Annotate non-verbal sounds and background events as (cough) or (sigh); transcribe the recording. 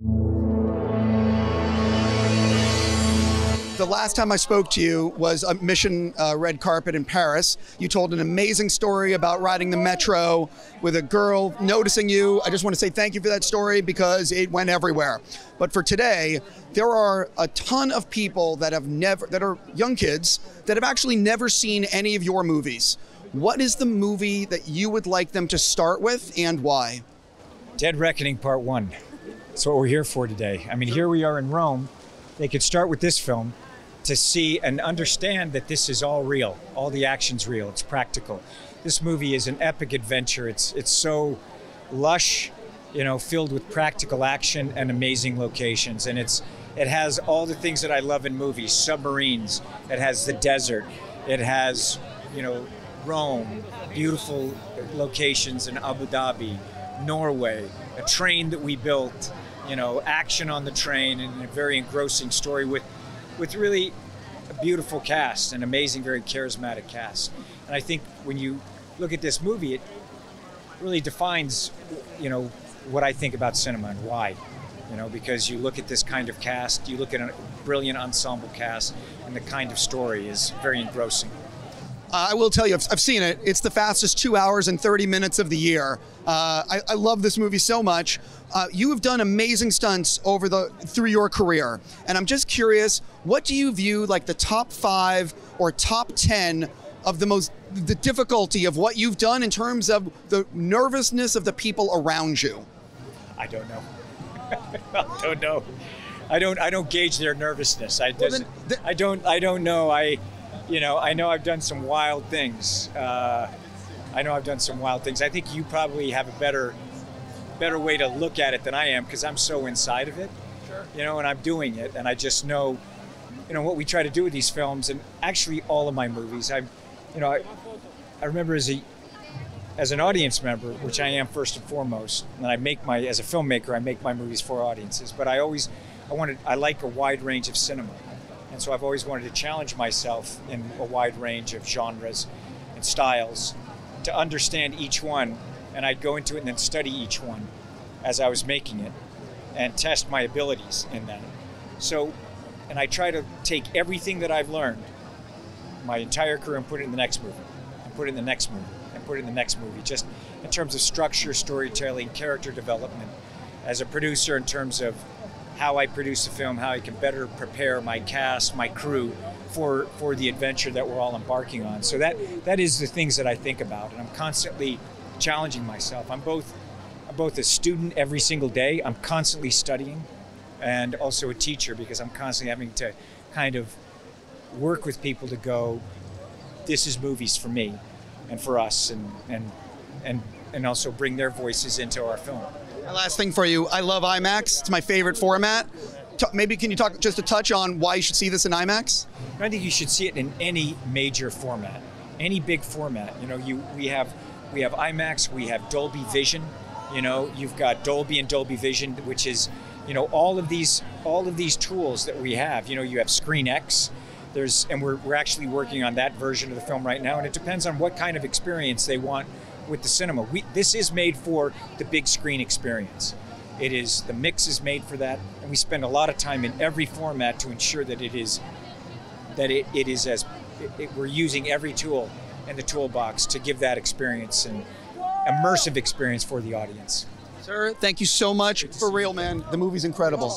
The last time I spoke to you was a Mission uh, Red Carpet in Paris. You told an amazing story about riding the metro with a girl noticing you. I just want to say thank you for that story because it went everywhere. But for today, there are a ton of people that have never, that are young kids, that have actually never seen any of your movies. What is the movie that you would like them to start with and why? Dead Reckoning Part 1. That's what we're here for today. I mean, here we are in Rome. They could start with this film to see and understand that this is all real. All the action's real. It's practical. This movie is an epic adventure. It's it's so lush, you know, filled with practical action and amazing locations. And it's it has all the things that I love in movies: submarines. It has the desert. It has, you know, Rome, beautiful locations in Abu Dhabi, Norway, a train that we built, you know, action on the train, and a very engrossing story with with really a beautiful cast, an amazing, very charismatic cast. And I think when you look at this movie, it really defines, you know, what I think about cinema and why. You know, because you look at this kind of cast, you look at a brilliant ensemble cast, and the kind of story is very engrossing. Uh, I will tell you, I've, I've, seen it. It's the fastest two hours and 30 minutes of the year. Uh, I, I, love this movie so much. Uh, you have done amazing stunts over the through your career, and I'm just curious, what do you view like the top five or top 10 of the most the difficulty of what you've done in terms of the nervousness of the people around you? I don't know. (laughs) I don't know. I don't. I don't gauge their nervousness. I, well, I don't. I don't know. I you know, I know I've done some wild things. Uh, I know I've done some wild things. I think you probably have a better better way to look at it than I am because I'm so inside of it. Sure. You know, and I'm doing it, and I just know, you know, what we try to do with these films, and actually all of my movies. I, you know, I, I remember as a as an audience member, which I am first and foremost, and I make my as a filmmaker, I make my movies for audiences. But I always, I wanted, I like a wide range of cinema. And so I've always wanted to challenge myself in a wide range of genres and styles to understand each one. And I'd go into it and then study each one as I was making it and test my abilities in that. So, and I try to take everything that I've learned my entire career and put it in the next movie, and put it in the next movie, and put it in the next movie, just in terms of structure, storytelling, character development, as a producer, in terms of how I produce a film, how I can better prepare my cast, my crew for for the adventure that we're all embarking on. So that that is the things that I think about, and I'm constantly challenging myself. I'm both I'm both a student every single day. I'm constantly studying, and also a teacher because I'm constantly having to kind of work with people to go. This is movies for me, and for us, and and and and also bring their voices into our film. Last thing for you, I love IMAX. It's my favorite format. Maybe can you talk just a touch on why you should see this in IMAX? I think you should see it in any major format, any big format. You know, you we have we have IMAX, we have Dolby Vision. You know, you've got Dolby and Dolby Vision, which is you know all of these all of these tools that we have. You know, you have ScreenX. There's and we're we're actually working on that version of the film right now, and it depends on what kind of experience they want with the cinema. We, this is made for the big screen experience. It is the mix is made for that, and we spend a lot of time in every format to ensure that it is that it, it is as it, it, we're using every tool in the toolbox to give that experience and immersive experience for the audience. Sir, thank you so much for real, man. The movie's incredible.